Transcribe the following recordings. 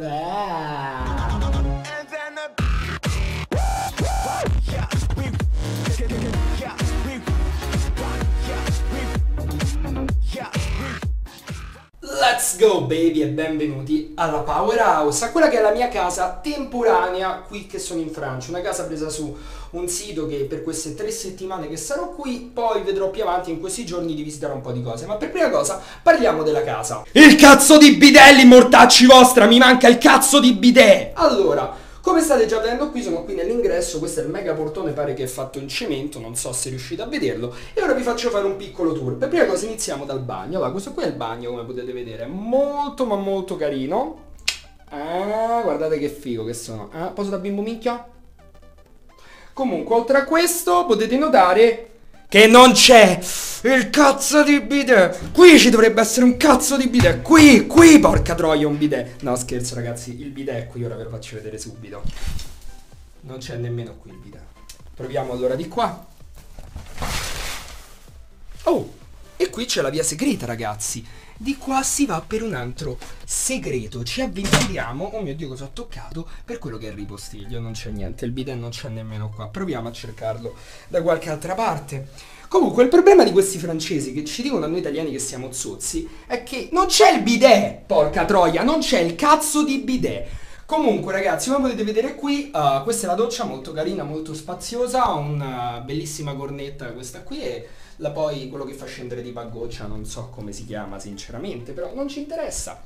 Let's go baby e benvenuti alla Powerhouse, a quella che è la mia casa temporanea qui che sono in Francia, una casa presa su un sito che per queste tre settimane che sarò qui, poi vedrò più avanti in questi giorni di visitare un po' di cose, ma per prima cosa parliamo della casa. Il cazzo di bidelli mortacci vostra, mi manca il cazzo di bidet! Allora, come state già vedendo qui, sono qui nell'ingresso, questo è il mega portone, pare che è fatto in cemento, non so se riuscite a vederlo, e ora vi faccio fare un piccolo tour. Per prima cosa iniziamo dal bagno, allora questo qui è il bagno come potete vedere, è molto ma molto carino. Ah, guardate che figo che sono. Ah, poso da bimbo minchia? Comunque, oltre a questo, potete notare che non c'è il cazzo di bidet. Qui ci dovrebbe essere un cazzo di bidet. Qui, qui, porca troia, un bidet. No, scherzo, ragazzi, il bidet è qui, ora ve lo faccio vedere subito. Non c'è nemmeno qui il bidet. Proviamo allora di qua. Oh, e qui c'è la via segreta, ragazzi. Di qua si va per un altro segreto. Ci avventuriamo. Oh mio dio, cosa ho toccato? Per quello che è il ripostiglio, non c'è niente. Il bidet non c'è nemmeno qua. Proviamo a cercarlo da qualche altra parte. Comunque, il problema di questi francesi che ci dicono a noi italiani che siamo zozzi è che non c'è il bidet, porca troia, non c'è il cazzo di bidet. Comunque ragazzi, come potete vedere qui, uh, questa è la doccia molto carina, molto spaziosa, ha una bellissima cornetta questa qui e la poi quello che fa scendere di pagoccia, non so come si chiama sinceramente, però non ci interessa.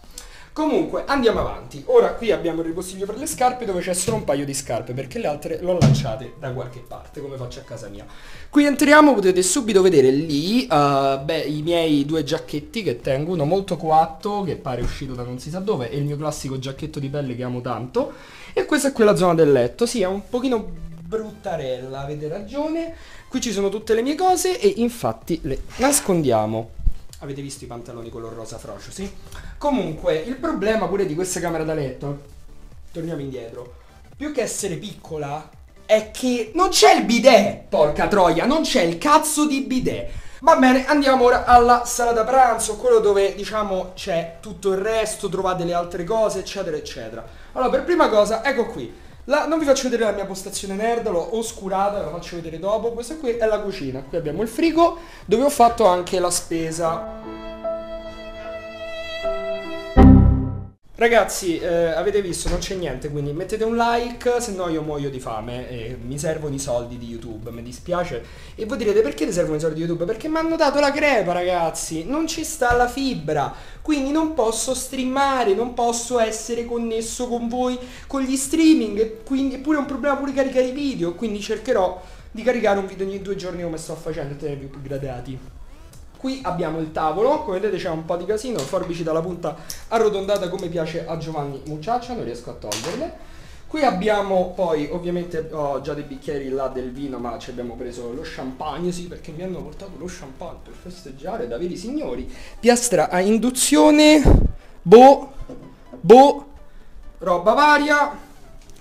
Comunque, andiamo avanti. Ora qui abbiamo il ripostiglio per le scarpe dove c'è solo un paio di scarpe perché le altre l'ho lanciate da qualche parte, come faccio a casa mia. Qui entriamo, potete subito vedere lì uh, beh, i miei due giacchetti che tengo, uno molto coatto che pare uscito da non si sa dove e il mio classico giacchetto di pelle che amo tanto. E questa è quella zona del letto, sì, è un pochino bruttarella, avete ragione. Qui ci sono tutte le mie cose e infatti le nascondiamo. Avete visto i pantaloni color rosa frocio, sì? Comunque, il problema pure di questa camera da letto, torniamo indietro, più che essere piccola, è che non c'è il bidet, porca troia, non c'è il cazzo di bidet. Va bene, andiamo ora alla sala da pranzo, quello dove diciamo c'è tutto il resto, trovate le altre cose, eccetera, eccetera. Allora, per prima cosa, ecco qui. La, non vi faccio vedere la mia postazione nerd, l'ho oscurata, la faccio vedere dopo. Questa qui è la cucina. Qui abbiamo il frigo, dove ho fatto anche la spesa. Ragazzi, eh, avete visto, non c'è niente, quindi mettete un like, se no io muoio di fame e mi servono i soldi di YouTube, mi dispiace. E voi direte perché ti servono i soldi di YouTube? Perché mi hanno dato la crepa, ragazzi, non ci sta la fibra, quindi non posso streamare, non posso essere connesso con voi con gli streaming, quindi è pure un problema pure caricare i video, quindi cercherò di caricare un video ogni due giorni come sto facendo e tenervi più gradati. Qui abbiamo il tavolo, come vedete c'è un po' di casino, forbici dalla punta arrotondata come piace a Giovanni Mucciaccia, non riesco a toglierle. Qui abbiamo poi, ovviamente ho già dei bicchieri là del vino, ma ci abbiamo preso lo champagne, sì, perché mi hanno portato lo champagne per festeggiare da veri signori. Piastra a induzione, boh, boh, roba varia,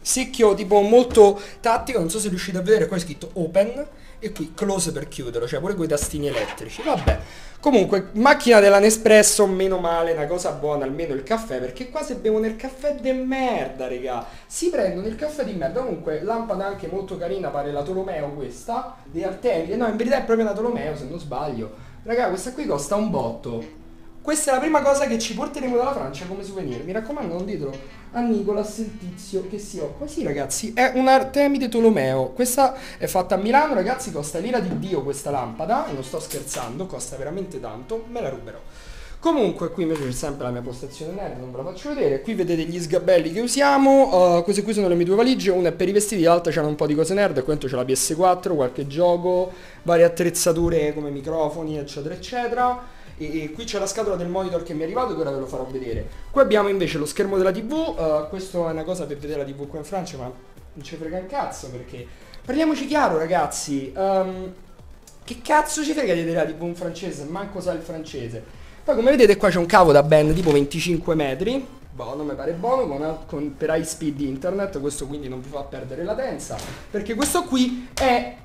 secchio tipo molto tattico, non so se riuscite a vedere, qua è scritto open e qui close per chiuderlo, cioè pure con i tastini elettrici. Vabbè. Comunque, macchina della Nespresso, meno male, una cosa buona, almeno il caffè, perché qua se bevono il caffè de merda, raga. Si prendono il caffè di merda. Comunque, lampada anche molto carina, pare la Tolomeo questa, di Artemide. No, in verità è proprio la Tolomeo, se non sbaglio. Raga, questa qui costa un botto. Questa è la prima cosa che ci porteremo dalla Francia come souvenir. Mi raccomando, non ditelo a Nicolas, il tizio che si occupa. Sì, ragazzi, è un Artemide Tolomeo. Questa è fatta a Milano, ragazzi, costa l'ira di Dio questa lampada. Non sto scherzando, costa veramente tanto. Me la ruberò. Comunque, qui invece c'è sempre la mia postazione nerd, non ve la faccio vedere. Qui vedete gli sgabelli che usiamo. Uh, queste qui sono le mie due valigie. Una è per i vestiti, l'altra c'hanno un po' di cose nerd. Qua c'è la PS4, qualche gioco, varie attrezzature come microfoni, eccetera, eccetera. E, e, qui c'è la scatola del monitor che mi è arrivato che ora ve lo farò vedere. Qui abbiamo invece lo schermo della TV, uh, questo è una cosa per vedere la TV qua in Francia, ma non ci frega un cazzo perché... Parliamoci chiaro ragazzi, um, che cazzo ci frega di vedere la TV in francese, manco sa il francese. Poi come vedete qua c'è un cavo da band tipo 25 metri, buono, mi pare buono, con, con, per high speed internet, questo quindi non vi fa perdere latenza, perché questo qui è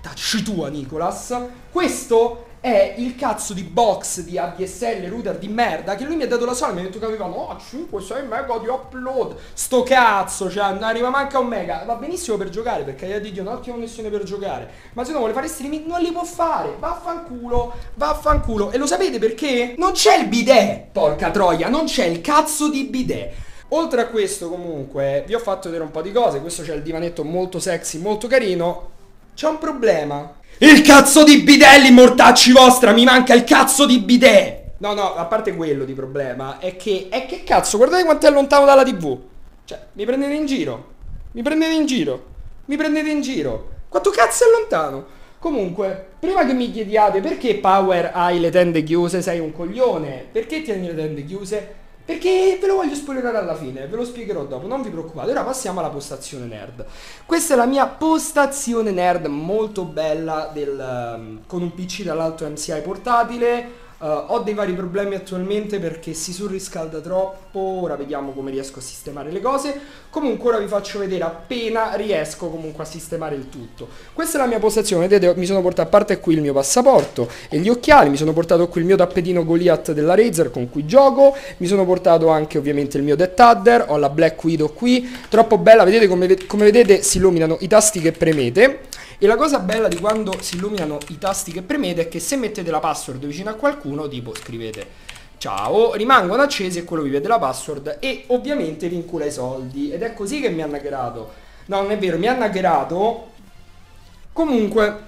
mortacci tua Nicolas. Questo è il cazzo di box di ADSL router di merda che lui mi ha dato la sola mi ha detto che aveva no 5 6 mega di upload. Sto cazzo cioè non arriva manca un mega. Va benissimo per giocare perché io di Dio un'ottima connessione per giocare. Ma se no vuole fare streaming non li può fare. Vaffanculo vaffanculo. E lo sapete perché? Non c'è il bidet porca troia non c'è il cazzo di bidet. Oltre a questo comunque vi ho fatto vedere un po' di cose, questo c'è il divanetto molto sexy, molto carino, c'è un problema. Il cazzo di bidelli mortacci vostra, mi manca il cazzo di bidet! No, no, a parte quello di problema, è che, è che cazzo, guardate quanto è lontano dalla tv. Cioè, mi prendete in giro? Mi prendete in giro? Mi prendete in giro? Quanto cazzo è lontano? Comunque, prima che mi chiediate perché Power hai le tende chiuse, sei un coglione, perché tieni le tende chiuse? Perché ve lo voglio spoilerare alla fine, ve lo spiegherò dopo, non vi preoccupate. Ora passiamo alla postazione nerd. Questa è la mia postazione nerd molto bella del, um, con un PC dall'alto MCI portatile Uh, ho dei vari problemi attualmente perché si surriscalda troppo, ora vediamo come riesco a sistemare le cose. Comunque ora vi faccio vedere appena riesco comunque a sistemare il tutto. Questa è la mia postazione, vedete mi sono portato a parte qui il mio passaporto e gli occhiali, mi sono portato qui il mio tappetino Goliath della Razer con cui gioco, mi sono portato anche ovviamente il mio Death Adder, ho la Black Widow qui, troppo bella, vedete come, come vedete si illuminano i tasti che premete. E la cosa bella di quando si illuminano i tasti che premete è che se mettete la password vicino a qualcuno, tipo scrivete ciao, rimangono accesi e quello vi vede la password e ovviamente vincula i soldi. Ed è così che mi hanno hackerato. No, non è vero, mi hanno hackerato. Comunque,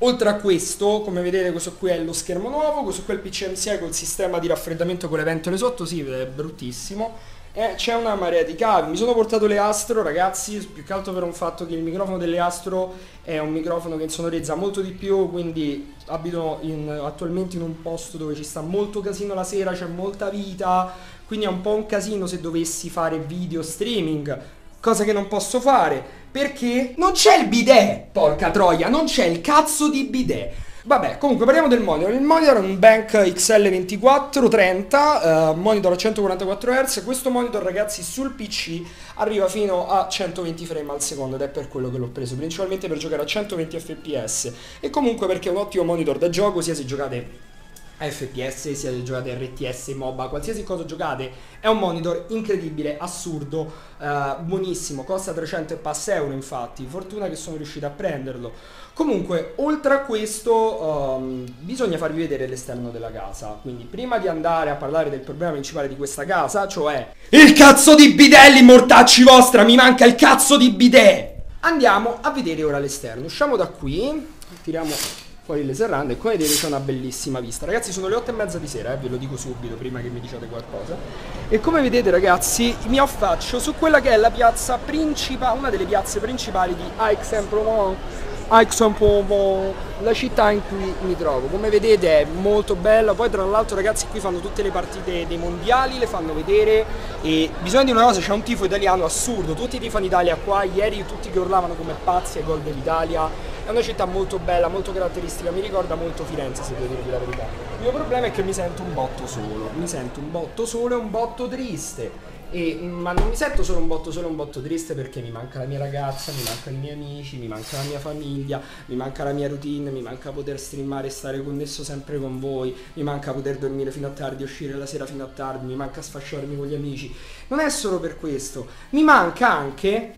oltre a questo, come vedete questo qui è lo schermo nuovo, questo qui è il PCMCI col sistema di raffreddamento con le ventole sotto, sì, è bruttissimo. Eh, c'è una marea di cavi. Mi sono portato le Astro, ragazzi, più che altro per un fatto che il microfono delle Astro è un microfono che insonorizza molto di più, quindi abito in, attualmente in un posto dove ci sta molto casino la sera, c'è molta vita, quindi è un po' un casino se dovessi fare video streaming, cosa che non posso fare, perché non c'è il bidet, porca troia, non c'è il cazzo di bidet. Vabbè, comunque parliamo del monitor. Il monitor è un Bank XL2430, uh, monitor a 144 Hz. Questo monitor, ragazzi, sul PC arriva fino a 120 frame al secondo ed è per quello che l'ho preso, principalmente per giocare a 120 fps e comunque perché è un ottimo monitor da gioco, sia se giocate FPS, sia se giocate RTS, MOBA, qualsiasi cosa giocate, è un monitor incredibile, assurdo, eh, buonissimo, costa 300 e passa euro infatti, fortuna che sono riuscito a prenderlo. Comunque, oltre a questo, um, bisogna farvi vedere l'esterno della casa. Quindi, prima di andare a parlare del problema principale di questa casa, cioè il cazzo di bidelli mortacci vostra, mi manca il cazzo di bidet! Andiamo a vedere ora l'esterno. Usciamo da qui, tiriamo fuori le serrande e come vedete c'è una bellissima vista. Ragazzi, sono le 8 e mezza di sera, eh, ve lo dico subito prima che mi diciate qualcosa. E come vedete, ragazzi, mi affaccio su quella che è la piazza principale, una delle piazze principali di Aix-en-Provence Aix-en-Provence, la città in cui mi trovo. Come vedete è molto bella, poi tra l'altro ragazzi qui fanno tutte le partite dei mondiali, le fanno vedere e bisogna dire una cosa, c'è un tifo italiano assurdo, tutti i tifani Italia qua, ieri tutti che urlavano come pazzi ai gol dell'Italia, è una città molto bella, molto caratteristica, mi ricorda molto Firenze se devo dirvi la verità. Il mio problema è che mi sento un botto solo, mi sento un botto solo e un botto triste e, ma non mi sento solo un botto, solo un botto triste perché mi manca la mia ragazza, mi mancano i miei amici, mi manca la mia famiglia, mi manca la mia routine, mi manca poter streamare e stare connesso sempre con voi, mi manca poter dormire fino a tardi, uscire la sera fino a tardi, mi manca sfasciarmi con gli amici. Non è solo per questo, mi manca anche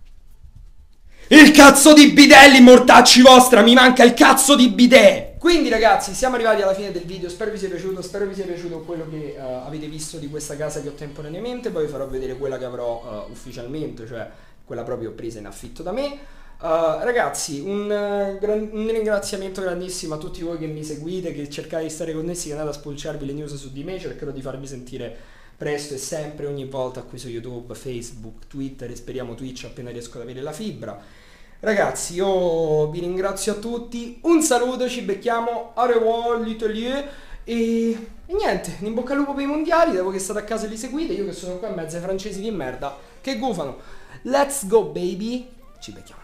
il cazzo di bidelli mortacci vostra, mi manca il cazzo di bidet! Quindi ragazzi siamo arrivati alla fine del video, spero vi sia piaciuto, spero vi sia piaciuto quello che uh, avete visto di questa casa che ho temporaneamente, poi vi farò vedere quella che avrò uh, ufficialmente, cioè quella proprio presa in affitto da me. Uh, ragazzi, un, un, ringraziamento grandissimo a tutti voi che mi seguite, che cercate di stare connessi, che andate a spulciarvi le news su di me, cercherò di farvi sentire presto e sempre, ogni volta qui su YouTube, Facebook, Twitter e speriamo Twitch appena riesco ad avere la fibra. Ragazzi, io vi ringrazio a tutti, un saluto, ci becchiamo, a revoir l'Italie e, e niente, in bocca al lupo per i mondiali, dopo che state a casa e li seguite, io che sono qua in mezzo ai francesi di merda che gufano. Let's go baby, ci becchiamo.